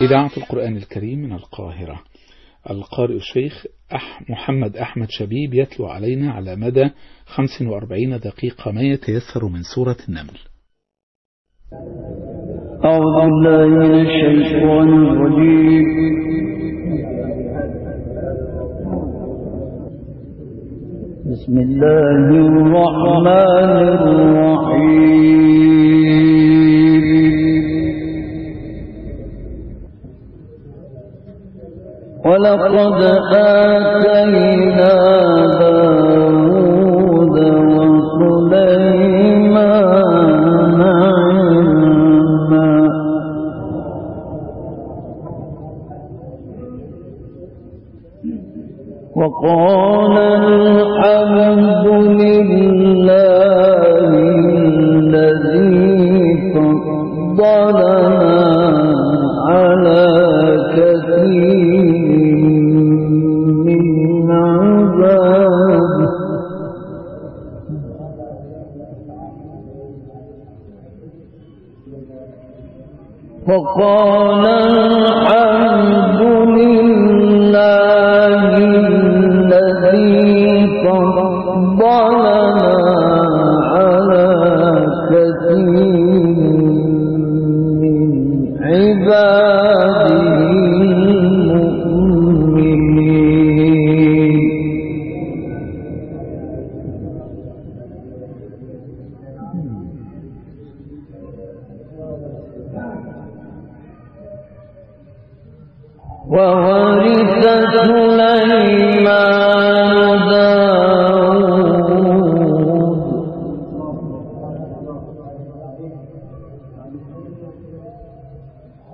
إذاعة القرآن الكريم من القاهرة. القارئ الشيخ أح محمد أحمد شبيب يتلو علينا على مدى 45 دقيقة ما يتيسر من سورة النمل. أعوذ بالله من الشيطان الرجيم. بسم الله الرحمن الرحيم. ولقد آتينا داود وسليمان علما. وقال وقال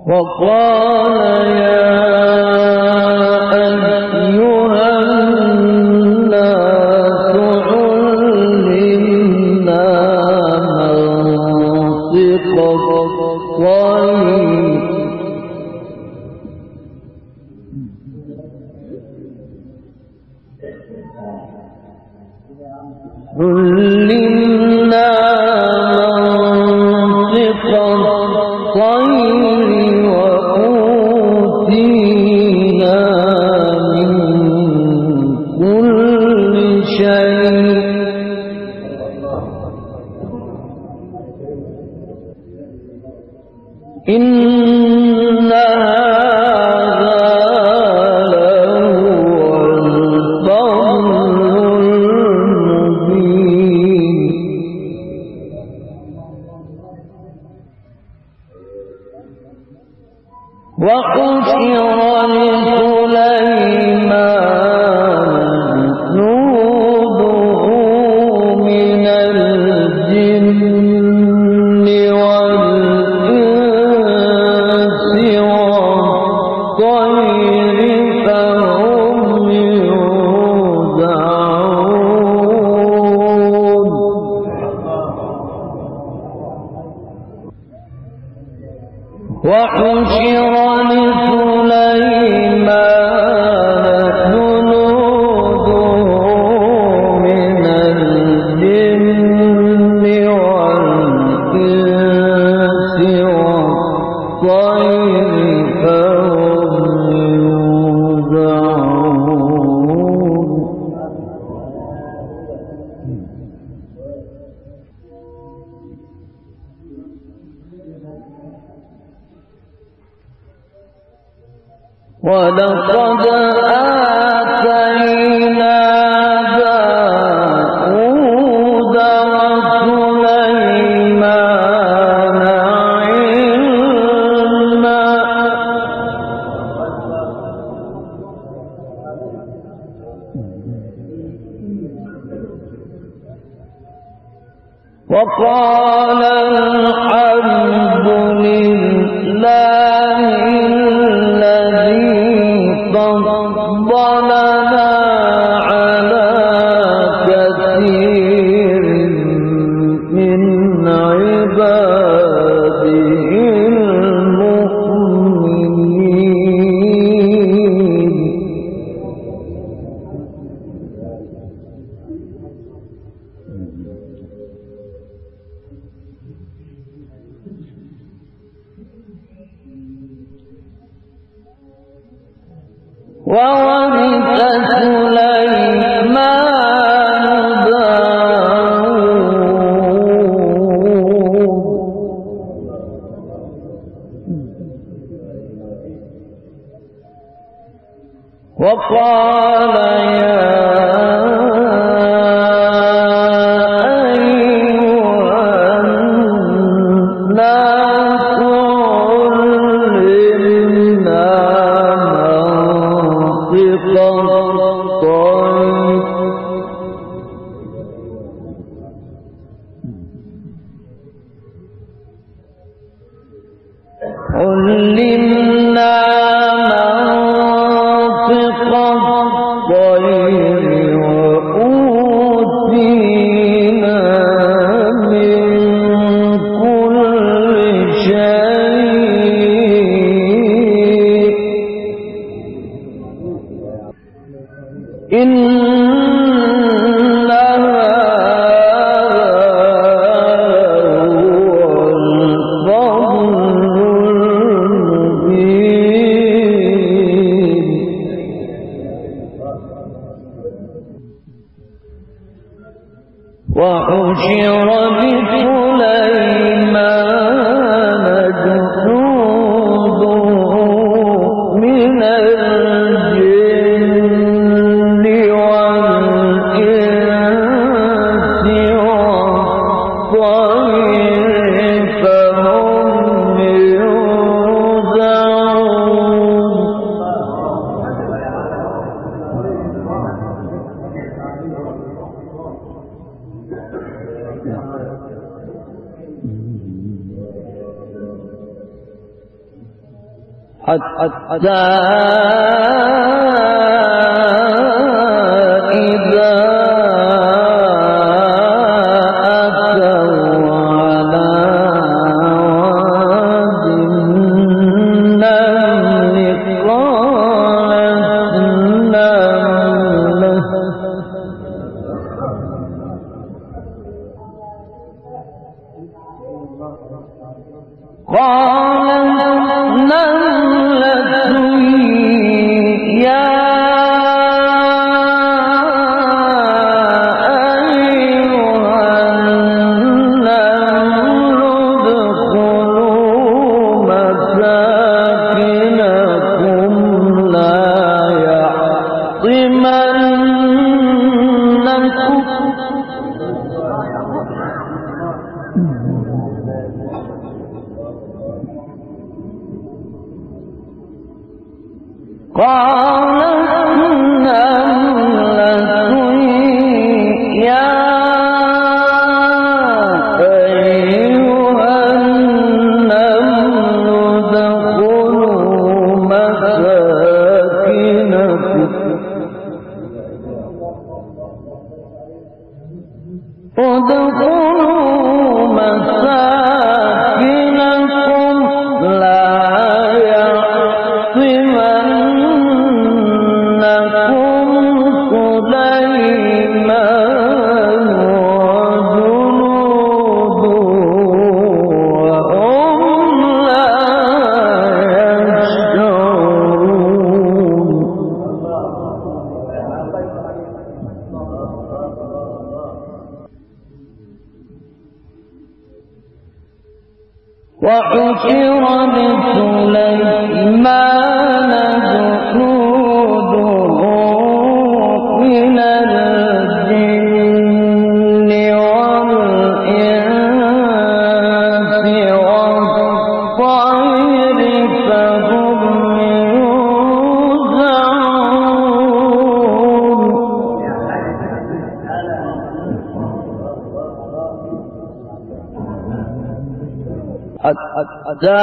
وقال علمنا منطق الطير وأوتينا من كل شيء. إن ولقد آتينا وقال حتى قالت حتى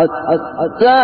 اچھا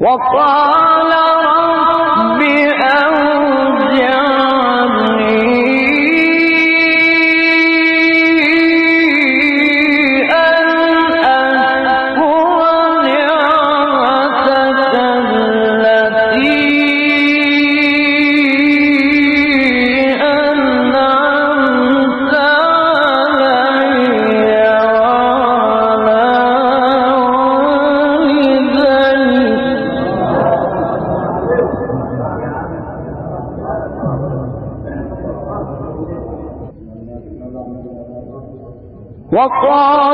وقال وقال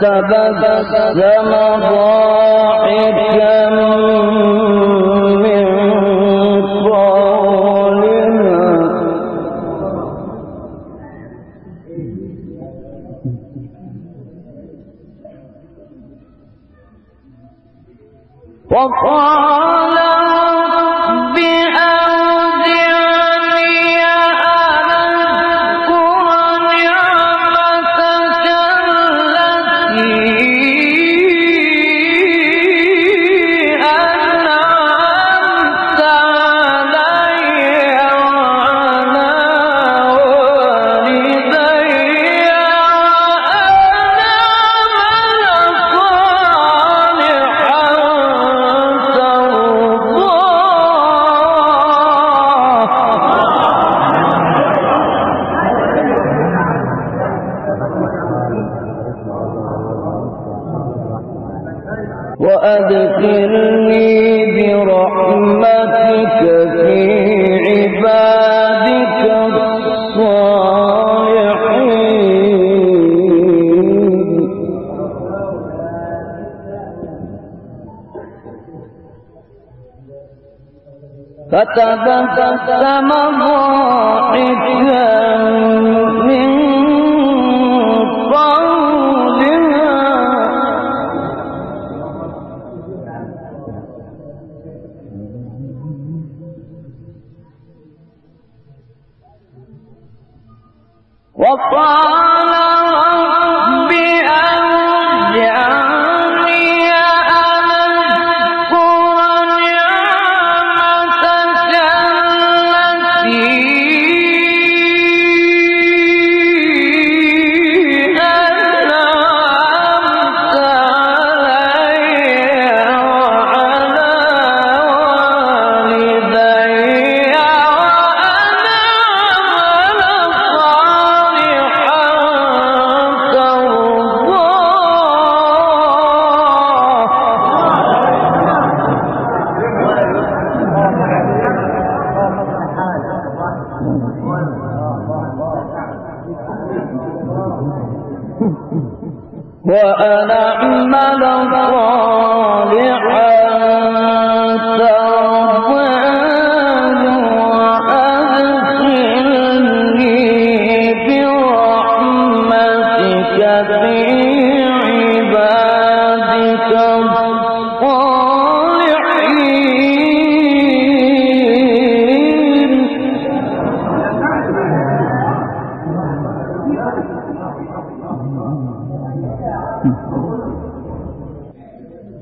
فتبسم ضاحكا من قولها وقال فتبسم ضاحكا من قولها. وقال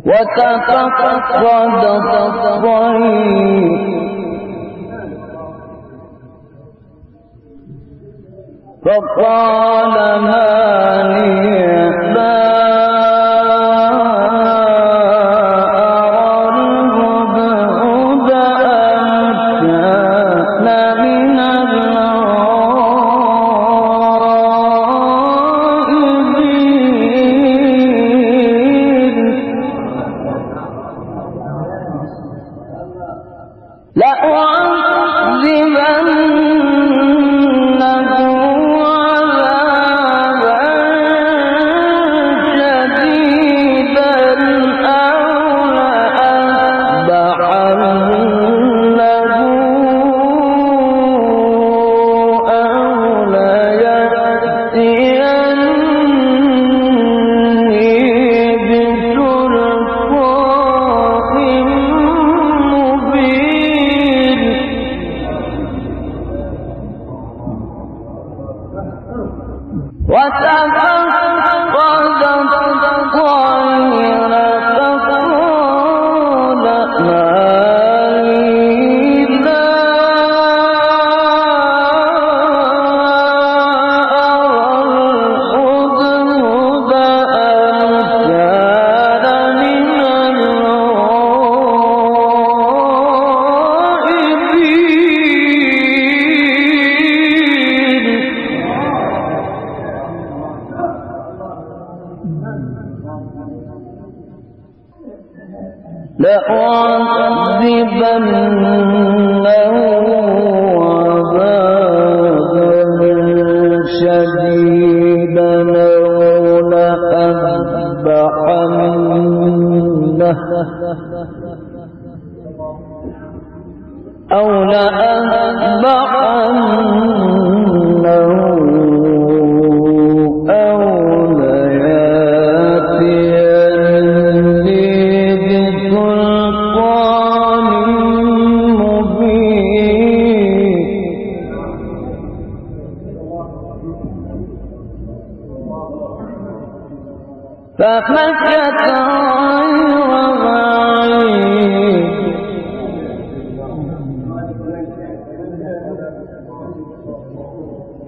وتفقد الطير فقال ما لي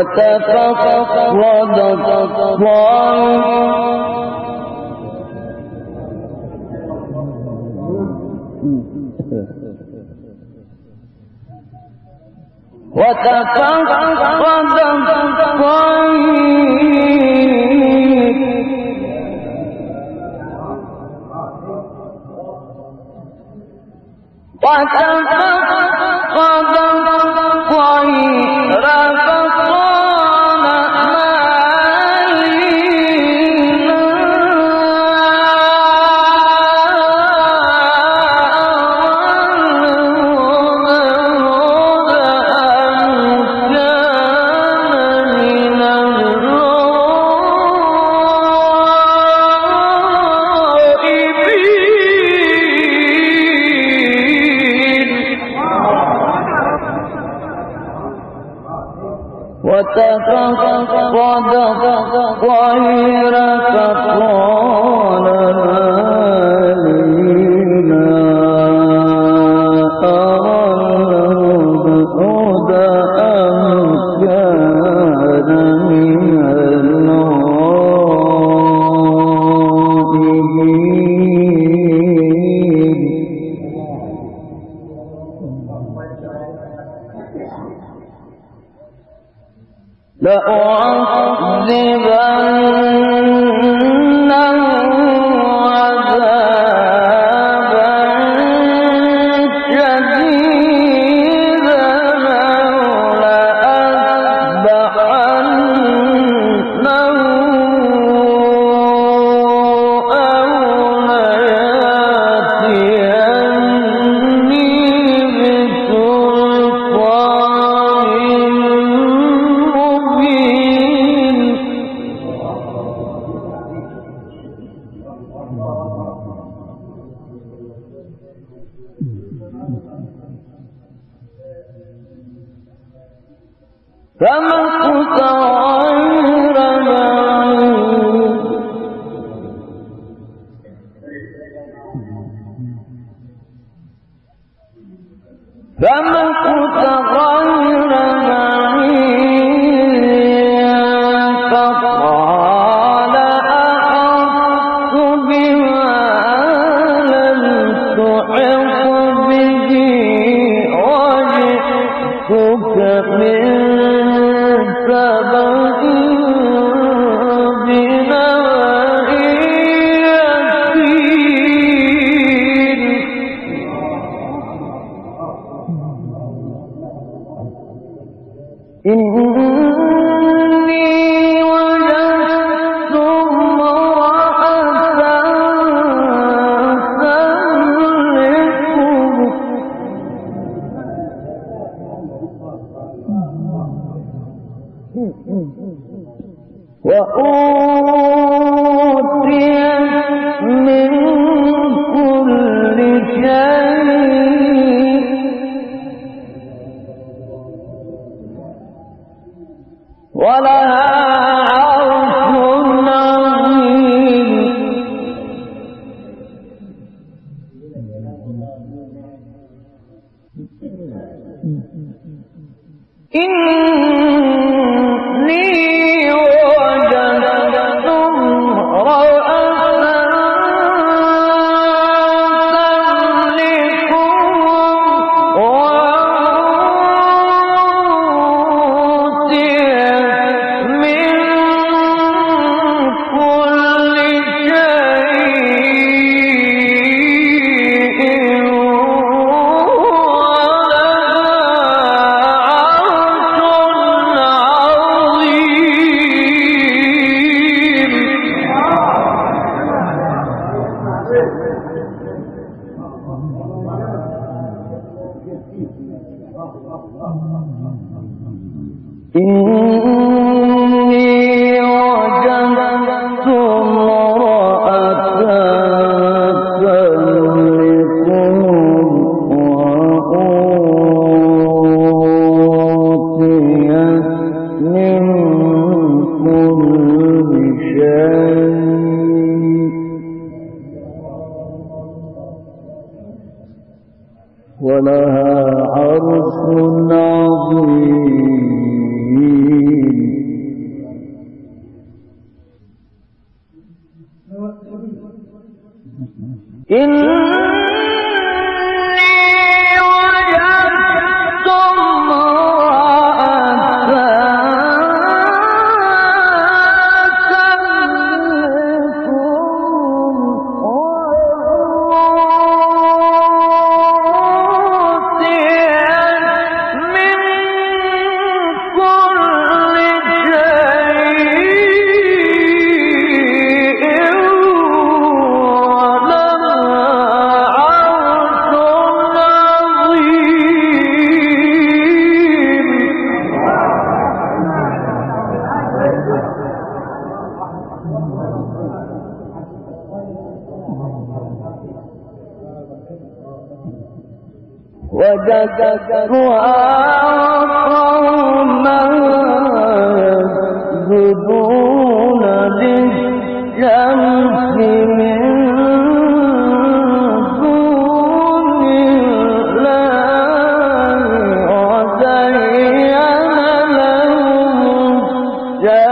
وتفق صدق الله وتفقد الطيب وتفقد وتفقد الطير فقال 嗯。嗯嗯嗯嗯嗯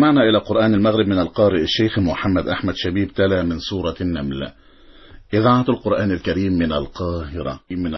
استمعنا إلى قرآن المغرب من القارئ الشيخ محمد أحمد شبيب تلا من سورة النمل. إذاعة القرآن الكريم من القاهرة. من